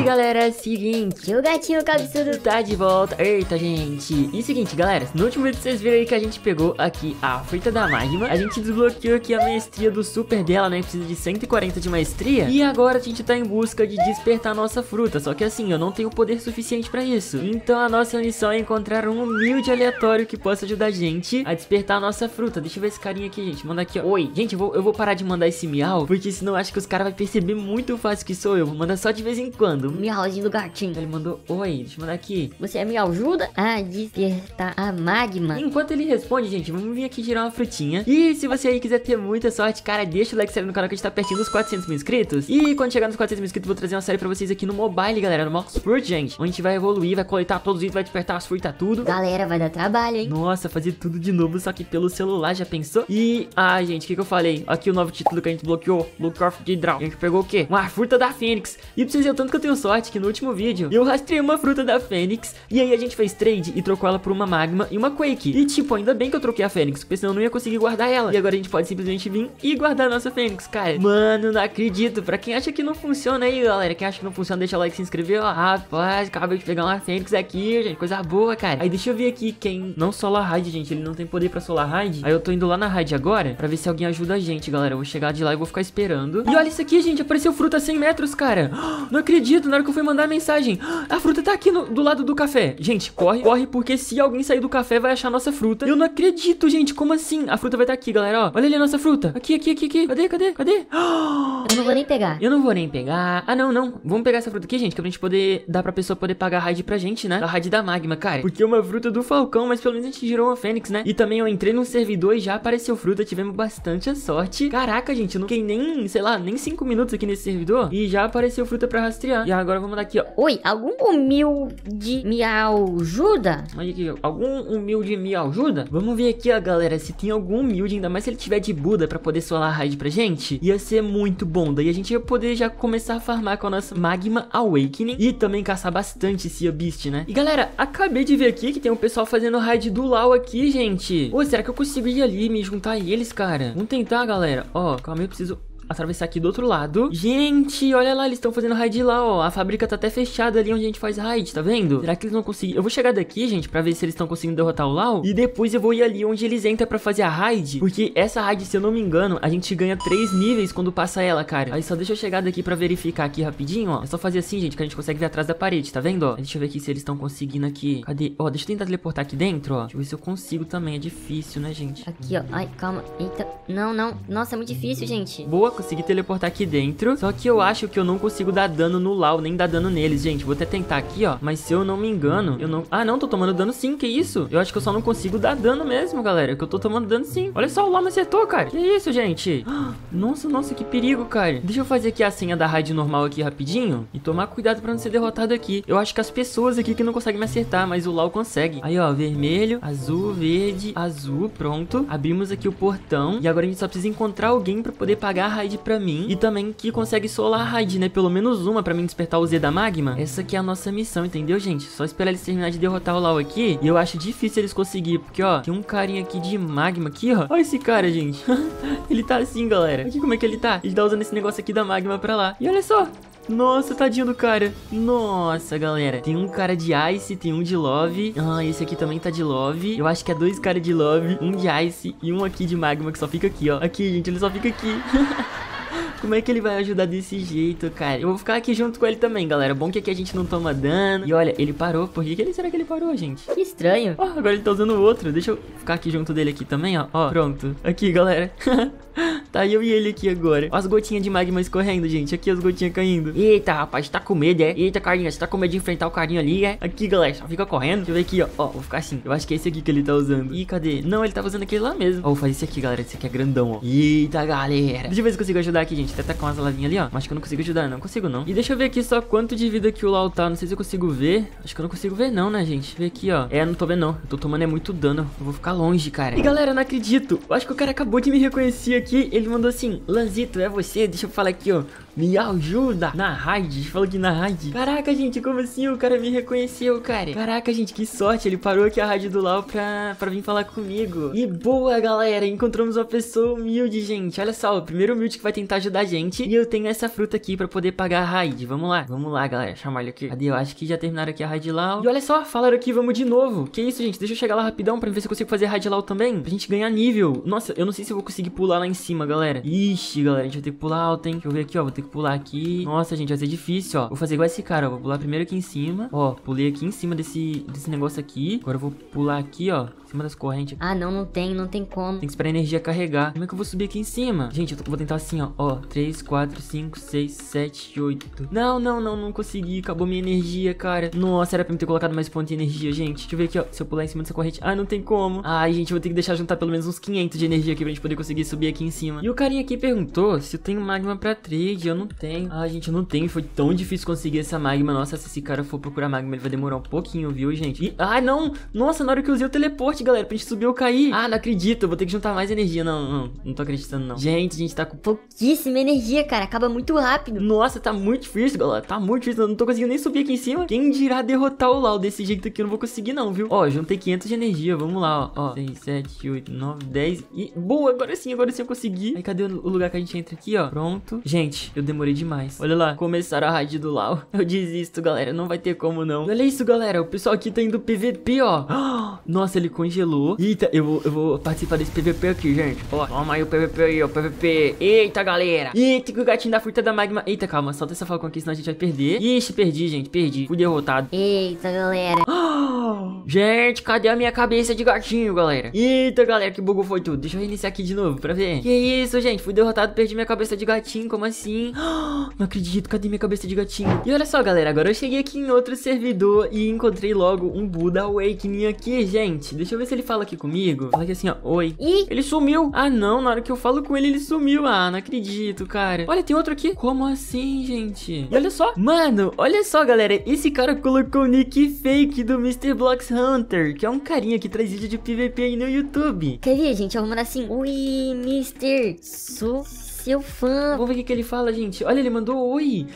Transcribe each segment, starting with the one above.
aí, galera, seguinte, o gatinho cabeçudo tá de volta. Eita, gente. E seguinte, galera, no último vídeo vocês viram aí que a gente pegou aqui a fruta da magma. A gente desbloqueou aqui a maestria do super dela, né? Precisa de 140 de maestria. E agora a gente tá em busca de despertar a nossa fruta. Só que assim, eu não tenho poder suficiente pra isso. Então a nossa missão é encontrar um humilde aleatório que possa ajudar a gente a despertar a nossa fruta. Deixa eu ver esse carinha aqui, gente. Manda aqui, ó. Oi. Gente, eu vou, eu vou parar de mandar esse miau, porque senão acho que os caras vão perceber muito fácil que sou eu. Vou mandar só de vez em quando. Miauzinho do gatinho. Ele mandou, oi, deixa eu mandar aqui. Você é me ajuda a despertar a magma. Enquanto ele responde, gente, vamos vir aqui tirar uma frutinha. E se você aí quiser ter muita sorte, cara, deixa o like sério no canal que a gente tá pertinho dos 400 mil inscritos. E quando chegar nos 400 mil inscritos, eu vou trazer uma série pra vocês aqui no mobile, galera, no Mox Fruit, gente. Onde a gente vai evoluir, vai coletar todos os itens, vai despertar as frutas, tudo. Galera, vai dar trabalho, hein? Nossa, fazer tudo de novo, só que pelo celular, já pensou? E, ah, gente, o que, que eu falei? Aqui o novo título que a gente bloqueou, Look of the Draw. A gente pegou o quê? Uma fruta da Fênix. E pra vocês verem o tanto que eu tenho sorte que no último vídeo, eu rastrei uma fruta da Fênix. E aí a gente fez trade e trocou ela por uma Magma e uma Quake. E tipo, ainda bem que eu troquei a Fênix, porque senão eu não ia conseguir guardar ela. E agora a gente pode simplesmente vir e guardar a nossa Fênix, cara. Mano, não acredito. Pra quem acha que não funciona aí, galera, quem acha que não funciona, deixa o like, se inscrever. Ó, rapaz, acabei de pegar uma Fênix aqui, gente, coisa boa, cara. Aí deixa eu ver aqui quem... Não Solar Raid, gente, ele não tem poder pra Solar Raid. Aí eu tô indo lá na Raid agora, pra ver se alguém ajuda a gente, galera. Eu vou chegar de lá e vou ficar esperando. E olha isso aqui, gente, apareceu fruta a 100 metros, cara. Não acredito, na hora que eu fui mandar a mensagem. A fruta tá aqui no, do lado do café. Gente, corre, corre, porque se alguém sair do café, vai achar a nossa fruta. Eu não acredito, gente, como assim? A fruta vai estar tá aqui, galera, ó. Olha ali a nossa fruta. Aqui, aqui, aqui, aqui. Cadê, cadê, cadê? Eu não vou nem pegar. Eu não vou nem pegar. Ah, não, não. Vamos pegar essa fruta aqui, gente, que pra gente poder dar pra pessoa poder pagar a raid pra gente, né? A raid da magma, cara. Porque é uma fruta do falcão, mas pelo menos a gente girou uma fênix, né? E também eu entrei num servidor e já apareceu fruta. Tivemos bastante sorte. Caraca, gente, eu não fiquei nem, sei lá, nem 5 minutos aqui nesse servidor. E já apareceu fruta pra rastrear. E agora vamos dar aqui, ó. Oi, algum humilde me ajuda? Olha aqui, ó. Algum humilde me ajuda? Vamos ver aqui, ó, galera, se tem algum humilde, ainda mais se ele tiver de Buda pra poder solar raid pra gente. Ia ser muito bom. Daí a gente ia poder já começar a farmar com a nossa Magma Awakening. E também caçar bastante Sea Beast, né? E galera, acabei de ver aqui que tem um pessoal fazendo raid do LoL aqui, gente. Ô, será que eu consigo ir ali e me juntar a eles, cara? Vamos tentar, galera. Ó, calma aí, eu preciso atravessar aqui do outro lado. Gente, olha lá, eles estão fazendo raid lá, ó. A fábrica tá até fechada ali onde a gente faz raid, tá vendo? Será que eles vão conseguir? Eu vou chegar daqui, gente, pra ver se eles estão conseguindo derrotar o Lau. E depois eu vou ir ali onde eles entram pra fazer a raid. Porque essa raid, se eu não me engano, a gente ganha três níveis quando passa ela, cara. Aí só deixa eu chegar daqui pra verificar aqui rapidinho, ó. É só fazer assim, gente, que a gente consegue ver atrás da parede, tá vendo, ó? Deixa eu ver aqui se eles estão conseguindo aqui. Cadê? Ó, deixa eu tentar teleportar aqui dentro, ó. Deixa eu ver se eu consigo também. É difícil, né, gente? Aqui, ó. Ai, calma. Eita. Não, não. Nossa, é muito difícil, gente. Boa, consegui teleportar aqui dentro. Só que eu acho que eu não consigo dar dano no Lau, nem dar dano neles, gente. Vou até tentar aqui, ó. Mas se eu não me engano, eu não... Ah, não, tô tomando dano sim, que isso? Eu acho que eu só não consigo dar dano mesmo, galera. Que eu tô tomando dano sim. Olha só, o Lau me acertou, cara. Que isso, gente? Nossa, nossa, que perigo, cara. Deixa eu fazer aqui a senha da raid normal aqui rapidinho. E tomar cuidado pra não ser derrotado aqui. Eu acho que as pessoas aqui que não conseguem me acertar, mas o Lau consegue. Aí, ó, vermelho, azul, verde, azul, pronto. Abrimos aqui o portão. E agora a gente só precisa encontrar alguém pra poder pagar a raid pra mim. E também que consegue solar raid, né? Pelo menos uma pra mim despertar o Z da magma. Essa aqui é a nossa missão, entendeu, gente? Só esperar eles terminar de derrotar o Lau aqui. E eu acho difícil eles conseguir, porque, ó, tem um carinha aqui de magma aqui, ó. Olha esse cara, gente. ele tá assim, galera. Aqui como é que ele tá. Ele tá usando esse negócio aqui da magma pra lá. E olha só, nossa, tadinho do cara. Nossa, galera. Tem um cara de Ice, tem um de Love. Ah, esse aqui também tá de Love. Eu acho que é dois caras de Love, um de Ice e um aqui de Magma que só fica aqui, ó. Aqui, gente, ele só fica aqui. Como é que ele vai ajudar desse jeito, cara? Eu vou ficar aqui junto com ele também, galera. Bom que aqui a gente não toma dano. E olha, ele parou. Por que, que ele, será que ele parou, gente? Que estranho. Oh, agora ele tá usando o outro. Deixa eu ficar aqui junto dele aqui também, ó. Ó, pronto. Aqui, galera. Tá eu e ele aqui agora. Ó as gotinhas de magma escorrendo, gente. Aqui as gotinhas caindo. Eita, rapaz, tá com medo, é? Eita, carinha, você tá com medo de enfrentar o carinha ali, é? Aqui, galera, só fica correndo. Deixa eu ver aqui, ó. Ó, vou ficar assim. Eu acho que é esse aqui que ele tá usando. Ih, cadê? Não, ele tava usando aquele lá mesmo. Ó, vou fazer esse aqui, galera. Esse aqui é grandão, ó. Eita, galera. Deixa eu ver se eu consigo ajudar aqui, gente. Até tá com umas lavinhas ali, ó. Mas acho que eu não consigo ajudar, não. Consigo, não. E deixa eu ver aqui só quanto de vida que o Lau tá. Não sei se eu consigo ver. Acho que eu não consigo ver, não, né, gente? Ver aqui, ó. É, não tô vendo, não. Eu tô tomando é muito dano. Eu vou ficar longe, cara. E, galera, não acredito. Eu acho que o cara acabou de me reconhecer aqui. Ele mandou assim, Lanzito, é você? Deixa eu falar aqui, ó. Me ajuda! Na raid, falou que na raid. Caraca, gente, como assim o cara me reconheceu, cara? Caraca, gente, que sorte. Ele parou aqui a raid do Lau pra, pra vir falar comigo. E boa, galera, encontramos uma pessoa humilde, gente. Olha só, o primeiro humilde que vai tentar ajudar a gente. E eu tenho essa fruta aqui pra poder pagar a raid. Vamos lá, vamos lá, galera. Chamar ele aqui. Cadê? Eu acho que já terminaram aqui a raid Lau. E olha só, falaram aqui, vamos de novo. Que isso, gente? Deixa eu chegar lá rapidão pra ver se eu consigo fazer raid Lau também. Pra gente ganhar nível. Nossa, eu não sei se eu vou conseguir pular lá em cima, galera. Ixi, galera, a gente vai ter que pular alto, hein? Deixa eu ver aqui, ó. Vou ter que pular aqui. Nossa, gente, vai ser difícil, ó. Vou fazer igual esse cara, ó. Vou pular primeiro aqui em cima. Ó, pulei aqui em cima desse, desse negócio aqui. Agora eu vou pular aqui, ó. Em cima das correntes. Ah, não, não tem, não tem como. Tem que esperar a energia carregar. Como é que eu vou subir aqui em cima? Gente, eu vou tentar assim, ó. Ó, 3, 4, 5, 6, 7, 8. Não, não, não, não consegui. Acabou minha energia, cara. Nossa, era pra me ter colocado mais ponto de energia, gente. Deixa eu ver aqui, ó. Se eu pular em cima dessa corrente. Ah, não tem como. Ai, gente, eu vou ter que deixar juntar pelo menos uns 500 de energia aqui pra gente poder conseguir subir aqui em cima. E o carinha aqui perguntou se eu tenho magma pra trade. Eu não tenho. Ah, gente, eu não tenho. Foi tão difícil conseguir essa magma. Nossa, se esse cara for procurar magma, ele vai demorar um pouquinho, viu, gente? E, ai, não. Nossa, na hora que eu usei o teleporte, galera, pra gente subir eu caí. Ah, não acredito. Eu vou ter que juntar mais energia. Não, não. Não tô acreditando, não. Gente, a gente tá com Pouquíssima energia, cara. Acaba muito rápido. nossa, tá muito difícil, galera. Tá muito difícil. Eu não tô conseguindo nem subir aqui em cima. Quem dirá derrotar o Lau desse jeito aqui? Eu não vou conseguir, não, viu? Ó, juntei 500 de energia. Vamos lá, ó. ó 6, 7, 8, 9, 10. E boa, agora sim, agora sim eu consegui. Aí, cadê o lugar que a gente entra aqui, ó? Pronto. Gente, eu demorei demais. Olha lá, começaram a raid do Lau. Eu desisto, galera. Não vai ter como, não. Olha isso, galera. O pessoal aqui tá indo PVP, ó. Nossa, ele congelou. Eita, eu vou, eu vou participar desse PVP aqui, gente. Ó, toma aí o PVP aí, ó. PVP. Eita, galera. Eita, que o gatinho da fruta da magma. Eita, calma. Solta essa falcão aqui, senão a gente vai perder. Ixi, perdi, gente. Perdi. Fui derrotado. Eita, galera. Gente, cadê a minha cabeça de gatinho, galera? Eita, galera, que bugou foi tudo. Deixa eu reiniciar aqui de novo pra ver. Que isso, gente? Fui derrotado, perdi minha cabeça de gatinho. Como assim? Não acredito, cadê minha cabeça de gatinho? E olha só, galera, agora eu cheguei aqui em outro servidor e encontrei logo um Buda Awakening aqui, gente. Deixa eu ver se ele fala aqui comigo. Fala aqui assim, ó. Oi. Ih, Ele sumiu. Ah, não. Na hora que eu falo com ele, ele sumiu. Ah, não acredito, cara. Olha, tem outro aqui. Como assim, gente? E olha só. Mano, olha só, galera. Esse cara colocou o nick fake do Mr. Blocks Hunter, que é um carinha que traz vídeo de PVP aí no YouTube. quer ver, gente? Eu vou mandar assim. Oi, Mister. Sou seu fã. Vamos ver o que, que ele fala, gente. Olha, ele mandou oi.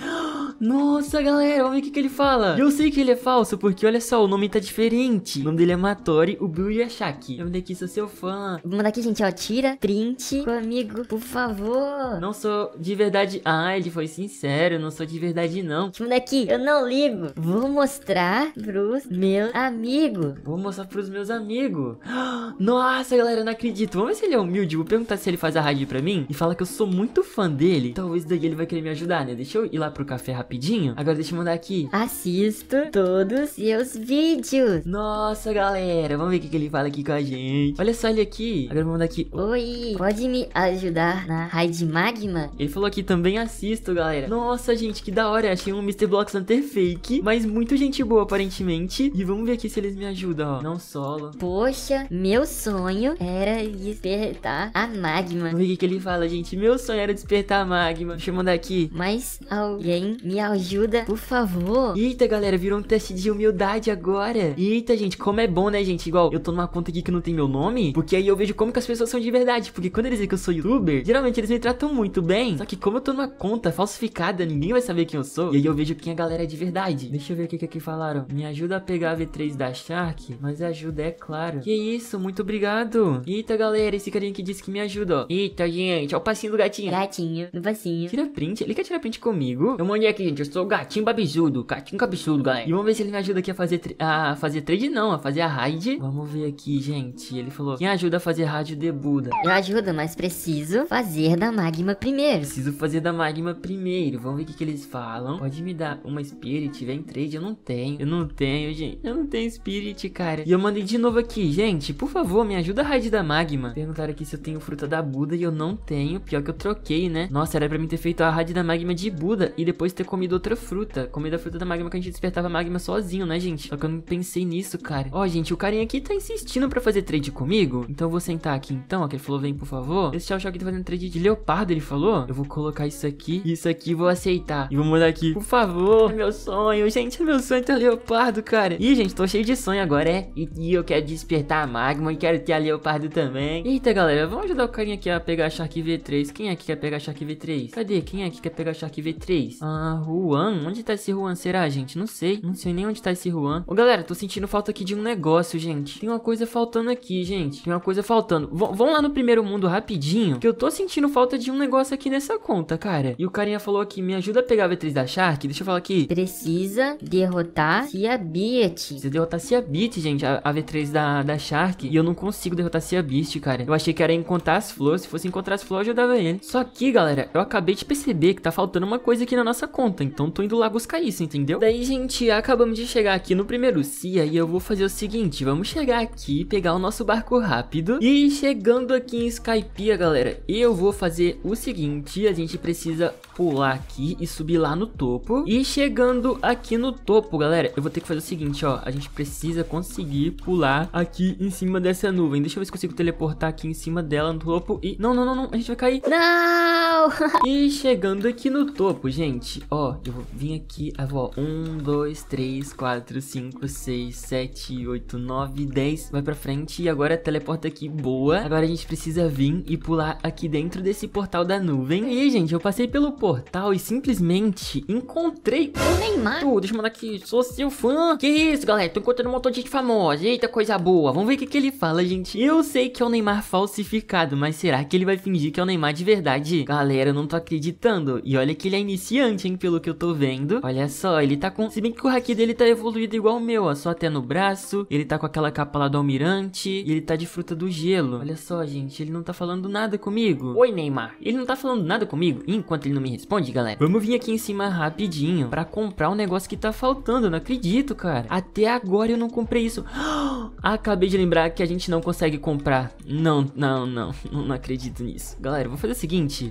Nossa, galera, vamos ver o que, que ele fala. Eu sei que ele é falso, porque olha só, o nome tá diferente. O nome dele é Matori, o Bill e a Shaki. Eu mandei aqui, sou seu fã. Vou mandar aqui, gente, ó. Tira print comigo, por favor. Não sou de verdade. Ah, ele foi sincero, não sou de verdade, não. Deixa eu mandar aqui. Eu não ligo. Vou mostrar pros meus amigos. Vou mostrar pros meus amigos. Nossa, galera, eu não acredito. Vamos ver se ele é humilde. Vou perguntar se ele faz a rádio pra mim e fala que eu sou muito fã dele. Talvez daí ele vai querer me ajudar, né? Deixa eu ir lá pro café rapidinho. Agora deixa eu mandar aqui. Assisto todos seus vídeos. Nossa, galera, vamos ver o que, que ele fala aqui com a gente. Olha só ele aqui. Agora eu vou mandar aqui. Oi, pode me ajudar na raid magma? Ele falou aqui também assisto, galera. Nossa, gente, que da hora. Achei um Mr. Blocks Hunter fake, mas muito gente boa, aparentemente. E vamos ver aqui se eles me ajudam, ó. Não solo. Poxa, meu sonho era despertar a magma. Vamos ver o que, que ele fala, gente. Meu sonho era despertar a magma. Deixa eu mandar aqui. Mas alguém me ajuda, por favor. Eita, galera, virou um teste de humildade agora. Eita, gente, como é bom, né, gente? Igual, eu tô numa conta aqui que não tem meu nome, porque aí eu vejo como que as pessoas são de verdade. Porque quando eles dizem que eu sou youtuber, geralmente eles me tratam muito bem. Só que como eu tô numa conta falsificada, ninguém vai saber quem eu sou. E aí eu vejo quem a galera é de verdade. Deixa eu ver o que que aqui falaram. Me ajuda a pegar a V3 da Shark, mas ajuda, é claro. Que isso, muito obrigado. Eita, galera, esse carinha que disse que me ajuda, ó. Eita, gente, ó o passinho do gatinho. Gatinho, no passinho. Tira print? Ele quer tirar print comigo? Eu mandei aqui, gente. Eu sou o gatinho babizudo. Gatinho cabeçudo, galera. E vamos ver se ele me ajuda aqui a fazer, a fazer trade, não. A fazer a raid. Vamos ver aqui, gente. Ele falou: Quem ajuda a fazer raid de Buda? Eu ajudo, mas preciso fazer da magma primeiro. Preciso fazer da magma primeiro. Vamos ver o que, que eles falam. Pode me dar uma spirit? Vem trade? Eu não tenho. Eu não tenho, gente. Eu não tenho spirit, cara. E eu mandei de novo aqui, gente. Por favor, me ajuda a raid da magma. Perguntaram aqui se eu tenho fruta da Buda e eu não tenho. Pior que eu troquei, né? Nossa, era pra mim ter feito a raid da magma de Buda e depois ter comido outra fruta. Comido a fruta da magma que a gente despertava a magma sozinho, né, gente? Só que eu não pensei nisso, cara. Ó, gente, o carinha aqui tá insistindo pra fazer trade comigo. Então eu vou sentar aqui então, ó. Que ele falou, vem, por favor. Esse Xiao Xiao aqui tá fazendo trade de leopardo, ele falou. Eu vou colocar isso aqui, isso aqui, vou aceitar. E vou mandar aqui, por favor. É meu sonho, gente, é meu sonho ter leopardo, cara. Ih, gente, tô cheio de sonho agora, é? E, e eu quero despertar a magma e quero ter a leopardo também. Eita, galera, vamos ajudar o carinha aqui a pegar a Shark V3. Quem é que quer pegar Shark V3? Cadê? Quem é que quer pegar Shark V3? Ah, Juan? Onde tá esse Juan? Será, gente? Não sei. Não sei nem onde tá esse Juan. Ô, galera, tô sentindo falta aqui de um negócio, gente. Tem uma coisa faltando aqui, gente. Tem uma coisa faltando. V vamos lá no primeiro mundo rapidinho, que eu tô sentindo falta de um negócio aqui nessa conta, cara. E o carinha falou aqui, me ajuda a pegar a V3 da Shark. Deixa eu falar aqui. Precisa derrotar Cia Beat. Precisa derrotar Cia Beat, gente, a, a V3 da, da Shark. E eu não consigo derrotar Cia Beast, cara. Eu achei que era encontrar as flores. Se fosse encontrar as flores, eu ajudava ele. Só que, galera, eu acabei de perceber que tá faltando uma coisa aqui na nossa conta. Então tô indo lá buscar isso, entendeu? Daí, gente, acabamos de chegar aqui no primeiro Cia e eu vou fazer o seguinte. Vamos chegar aqui, pegar o nosso barco rápido. E chegando aqui em Skypiea, galera, eu vou fazer o seguinte. A gente precisa pular aqui e subir lá no topo. E chegando aqui no topo, galera, eu vou ter que fazer o seguinte, ó. A gente precisa conseguir pular aqui em cima dessa nuvem. Deixa eu ver se consigo teleportar aqui em cima dela no topo e... Não, não, não, não. A gente vai cair. Não! e chegando aqui no topo, gente, ó. Eu vou vir aqui, ah, ó. Um, dois, três, quatro, cinco, seis, sete, oito, nove, dez. Vai pra frente e agora teleporta aqui, boa. Agora a gente precisa vir e pular aqui dentro desse portal da nuvem. E aí, gente, eu passei pelo portal e simplesmente encontrei O Neymar. Tu, deixa eu mandar aqui, sou seu fã. Que isso, galera? Tô encontrando um montão de gente famosa. Eita, coisa boa. Vamos ver o que, que ele fala, gente. Eu sei que é o Neymar falsificado, mas será que ele vai fingir que é o Neymar de verdade? Galera, eu não tô acreditando. E olha que ele é iniciante, hein, pelo que eu tô vendo. Olha só, ele tá com... Se bem que o haki dele tá evoluído igual o meu, ó. Só até no braço. Ele tá com aquela capa lá do almirante. E ele tá de fruta do gelo. Olha só, gente, ele não tá falando nada comigo. Oi, Neymar. Ele não tá falando nada comigo? Enquanto ele não me responde, galera. Vamos vir aqui em cima rapidinho pra comprar um negócio que tá faltando. Eu não acredito, cara. Até agora eu não comprei isso. Acabei de lembrar que a gente não consegue comprar. Não, não, não. Não, não acredito nisso. Galera, eu vou fazer o seguinte.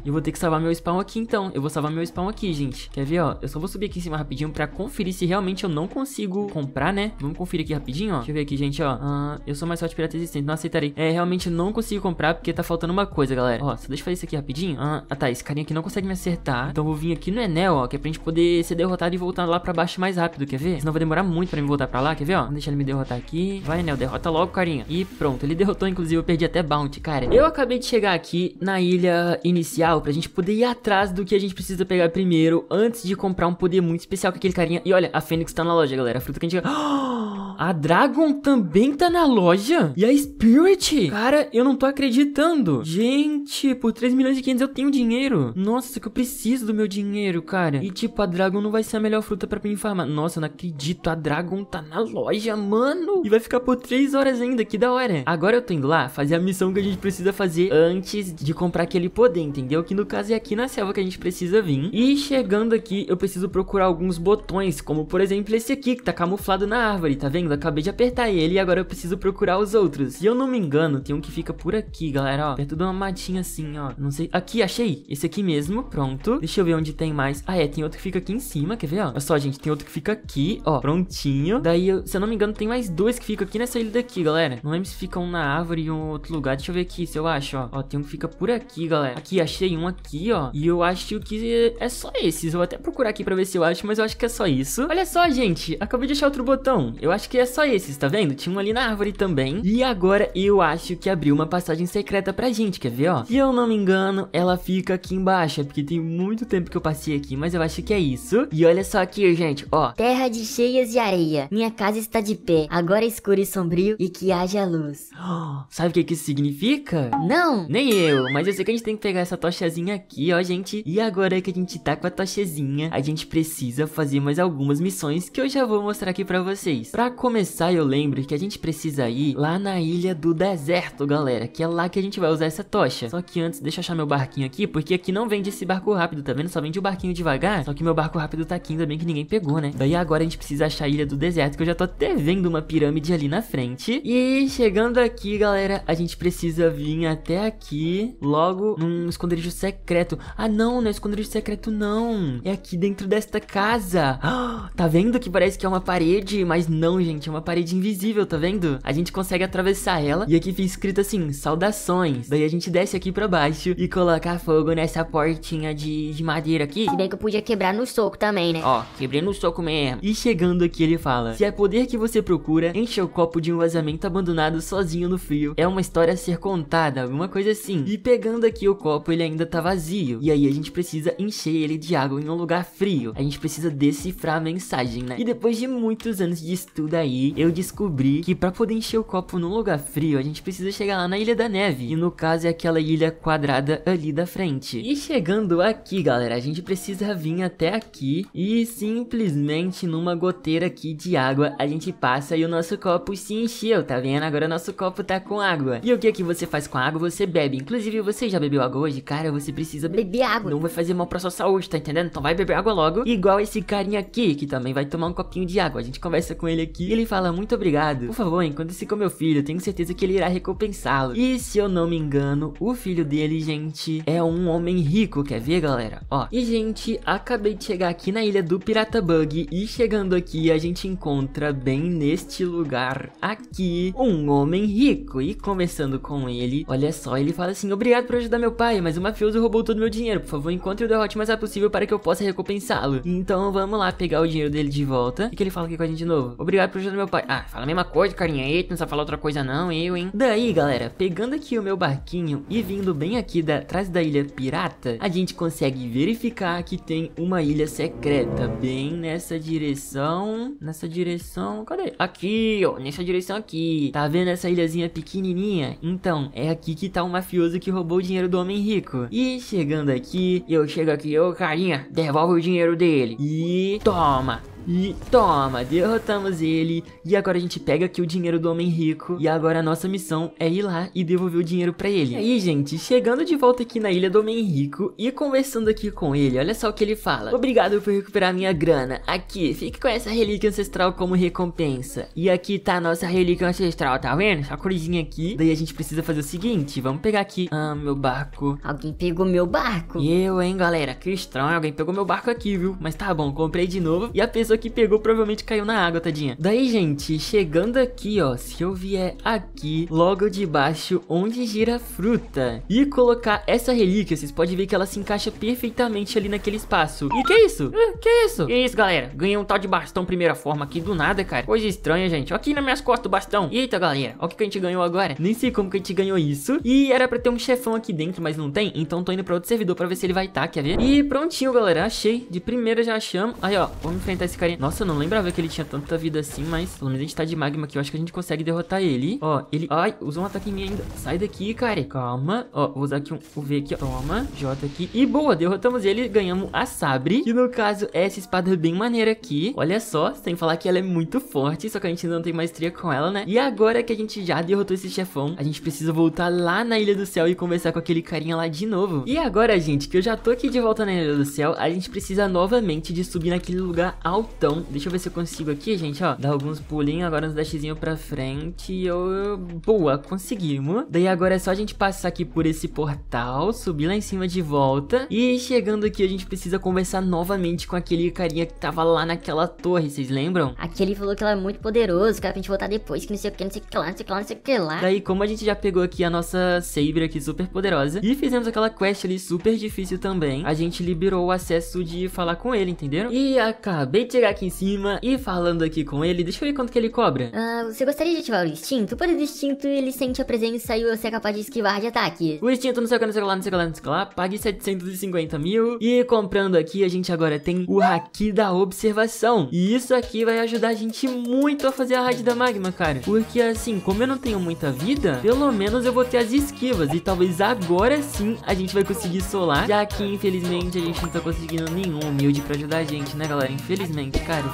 Eu vou ter que salvar meu spawn aqui, então. Eu vou salvar meu spawn aqui, gente. Quer ver, ó? Eu só vou subir aqui em cima rapidinho pra conferir se realmente eu não consigo comprar, né? Vamos conferir aqui rapidinho, ó. Deixa eu ver aqui, gente, ó. Ah, eu sou mais forte pirata existente. Não aceitarei. É, realmente eu não consigo comprar porque tá faltando uma coisa, galera. Ó, só deixa eu fazer isso aqui rapidinho. Ah, tá. Esse carinha aqui não consegue me acertar. Então eu vou vir aqui no Enel, ó. Que é pra gente poder ser derrotado e voltar lá pra baixo mais rápido. Quer ver? Senão vai demorar muito pra me voltar pra lá. Quer ver, ó? Deixar ele me derrotar aqui. Vai, Enel. Derrota logo, carinha. E pronto. Ele derrotou, inclusive. Eu perdi até bounty, cara. Eu acabei de chegar aqui na ilha inicial pra gente poder ir atrás do que a gente precisa pegar primeiro antes de comprar um poder muito especial com aquele carinha. E olha, a Fênix tá na loja, galera. A fruta que a gente... A Dragon também tá na loja? E a Spirit? Cara, eu não tô acreditando. Gente, por 3 milhões e 500 eu tenho dinheiro. Nossa, que eu preciso do meu dinheiro, cara. E tipo, a Dragon não vai ser a melhor fruta pra me farmar. Nossa, eu não acredito. A Dragon tá na loja, mano. E vai ficar por 3 horas ainda. Que da hora. Agora eu tô indo lá fazer a missão que a gente precisa fazer antes de comprar aquele poder, entendeu? Que no caso é aqui na selva que a gente precisa vir. E chegando aqui, eu preciso procurar alguns botões, como por exemplo esse aqui, que tá camuflado na árvore, tá vendo? Acabei de apertar ele e agora eu preciso procurar os outros. Se eu não me engano, tem um que fica por aqui, galera, ó. Perto de uma matinha assim, ó. Não sei. Aqui, achei. Esse aqui mesmo, pronto. Deixa eu ver onde tem mais. Ah, é, tem outro que fica aqui em cima, quer ver, ó? Olha só, gente, tem outro que fica aqui, ó. Prontinho. Daí, eu, se eu não me engano, tem mais dois que ficam aqui nessa ilha daqui, galera. Não lembro se ficam na árvore em outro lugar. Deixa eu ver aqui se eu acho, ó. Ó, tem um que fica por aqui, galera. Aqui, achei um aqui, ó. E eu acho que é só esses. Eu vou até procurar aqui pra ver se eu acho, mas eu acho que é só isso. Olha só, gente. Acabei de achar outro botão. Eu acho que é só esses, tá vendo? Tinha um ali na árvore também. E agora eu acho que abriu uma passagem secreta pra gente, quer ver, ó? Se eu não me engano, ela fica aqui embaixo, é porque tem muito tempo que eu passei aqui, mas eu acho que é isso. E olha só aqui, gente, ó. Terra de cheias de areia. Minha casa está de pé. Agora é escuro e sombrio e que haja luz. Sabe o que que isso significa? Não! Nem eu, mas eu sei que a gente tem que pegar essa tochazinha aqui, ó, gente. E agora que a gente tá com a tochazinha, a gente precisa fazer mais algumas missões que eu já vou mostrar aqui pra vocês. Pra começar, eu lembro que a gente precisa ir lá na ilha do deserto, galera, que é lá que a gente vai usar essa tocha. Só que antes, deixa eu achar meu barquinho aqui, porque aqui não vende esse barco rápido, tá vendo? Só vende o barquinho devagar, só que meu barco rápido tá aqui, ainda bem que ninguém pegou, né? Daí agora a gente precisa achar a ilha do deserto, que eu já tô até vendo uma pirâmide ali na frente. E chegando aqui, galera, a gente precisa vir até aqui, logo num esconderijo secreto. Ah, não, não é esconderijo secreto, não. É aqui dentro desta casa. Ah, tá vendo que parece que é uma parede, mas não, gente. é uma parede invisível, tá vendo? A gente consegue atravessar ela e aqui fica escrito assim, saudações. Daí a gente desce aqui pra baixo e coloca fogo nessa portinha de, de madeira aqui. Se bem que eu podia quebrar no soco também, né? Ó, quebrei no soco mesmo. E chegando aqui ele fala, se é poder que você procura, enche o copo de um vazamento abandonado sozinho no frio. É uma história a ser contada, alguma coisa assim. E pegando aqui o copo, ele ainda tá vazio. E aí a gente precisa encher ele de água em um lugar frio. A gente precisa decifrar a mensagem, né? E depois de muitos anos de estudo aí, eu descobri que para poder encher o copo num lugar frio, a gente precisa chegar lá na Ilha da Neve. E no caso é aquela ilha quadrada ali da frente. E chegando aqui, galera, a gente precisa vir até aqui e simplesmente numa goteira aqui de água a gente passa e o nosso copo se encheu, tá vendo? Agora nosso copo tá com água. E o que que você faz com água? Você bebe. Inclusive, você já bebeu água hoje? Cara, você precisa beber água. Não vai fazer mal pra sua saúde, tá entendendo? Então vai beber água logo. Igual esse carinha aqui, que também vai tomar um copinho de água. A gente conversa com ele aqui e ele fala, muito obrigado. Por favor, enquanto esse com meu filho, tenho certeza que ele irá recompensá-lo. E se eu não me engano, o filho dele, gente, é um homem rico, quer ver, galera? Ó, e gente, acabei de chegar aqui na ilha do Pirata Bug e chegando aqui a gente encontra bem neste lugar aqui um homem rico e conversando com ele, olha só, ele fala assim, obrigado por ajudar meu pai, mas o mafioso roubou todo o meu dinheiro, por favor encontre o derrote o mais rápido possível para que eu possa recompensá-lo. Então vamos lá pegar o dinheiro dele de volta. E que ele fala aqui com a gente de novo. Obrigado por ajudar meu pai. Ah, fala a mesma coisa, carinha. Eita, não sabe falar outra coisa não, eu, hein. Daí, galera, pegando aqui o meu barquinho e vindo bem aqui da, atrás da ilha pirata, a gente consegue verificar que tem uma ilha secreta bem nessa direção. Nessa direção, cadê? Aqui, ó, nessa direção aqui. Tá vendo essa ilhazinha pequenininha? Então, é aqui que tá o mafioso que roubou o dinheiro do homem rico. E chegando aqui, eu chego aqui, ô carinha, devolve o dinheiro dele. E toma, e toma, derrotamos ele. E agora a gente pega aqui o dinheiro do homem rico. E agora a nossa missão é ir lá e devolver o dinheiro pra ele. E aí, gente, chegando de volta aqui na ilha do homem rico e conversando aqui com ele, olha só o que ele fala. Obrigado por recuperar minha grana. Aqui, fique com essa relíquia ancestral como recompensa. E aqui tá a nossa relíquia ancestral, tá vendo? Essa cruzinha aqui. Daí a gente precisa fazer o seguinte, vamos pegar aqui, ah, meu barco. Alguém pegou meu barco? Eu, hein, galera, que estranho, alguém pegou meu barco aqui, viu? Mas tá bom, comprei de novo. E a pessoa pessoa que pegou provavelmente caiu na água, tadinha. Daí, gente, chegando aqui, ó, se eu vier aqui, logo debaixo, onde gira a fruta, e colocar essa relíquia, vocês podem ver que ela se encaixa perfeitamente ali naquele espaço. E que isso? Uh, que isso? Que isso, galera? Ganhei um tal de bastão primeira forma aqui do nada, cara. Coisa estranha, gente. Aqui nas minhas costas o bastão. Eita, galera. Olha o que a gente ganhou agora. Nem sei como que a gente ganhou isso. E era pra ter um chefão aqui dentro, mas não tem. Então tô indo pra outro servidor pra ver se ele vai estar, tá, quer ver? E prontinho, galera. Achei. De primeira já achamos. Aí, ó. Vamos enfrentar esse carinha. Nossa, eu não lembrava que ele tinha tanta vida assim, mas pelo menos a gente tá de magma aqui. Eu acho que a gente consegue derrotar ele. Ó, ele... Ai, usou um ataque em mim ainda. Sai daqui, cara. Calma. Ó, vou usar aqui um o V aqui, ó. Toma. J aqui. E boa, derrotamos ele ganhamos a Sabre. Que no caso é essa espada bem maneira aqui. Olha só, sem falar que ela é muito forte. Só que a gente ainda não tem maestria com ela, né? E agora que a gente já derrotou esse chefão, a gente precisa voltar lá na Ilha do Céu e conversar com aquele carinha lá de novo. E agora, gente, que eu já tô aqui de volta na Ilha do Céu, a gente precisa novamente de subir naquele lugar altão. Deixa eu ver se eu consigo aqui, gente, ó. Dar alguns pulinhos, agora uns dashzinho pra frente. Eu... Boa, conseguimos. Daí agora é só a gente passar aqui por esse portal, subir lá em cima de volta. E chegando aqui, a gente precisa conversar novamente com aquele carinha que tava lá naquela torre, vocês lembram? Aquele falou que ela é muito poderoso, que era pra gente voltar depois, que não sei o que, não sei o que lá, não sei o que lá, não sei o que lá. Daí, como a gente já pegou aqui a nossa Saber aqui super poderosa e fizemos aquela quest ali super difícil também, a gente liberou o acesso de falar com ele, entenderam? E acabei de chegar aqui em cima e falando aqui com ele, deixa eu ver quanto que ele cobra. Ah, você gostaria de ativar o instinto? O poder do instinto, ele sente a presença e você é capaz de esquivar de ataque. O instinto não sei o que, não sei o que lá, não sei o que lá, não sei o que lá, pague 750 mil. E comprando aqui, a gente agora tem o Haki da Observação. E isso aqui vai ajudar a gente muito a fazer a raid da Magma, cara. Porque assim, como eu não tenho muita vida, pelo menos eu vou ter as esquivas. E talvez agora sim a gente vai conseguir solar. Já que infelizmente a gente não tá conseguindo nenhum humilde pra ajudar a gente, né galera? Infelizmente, cara.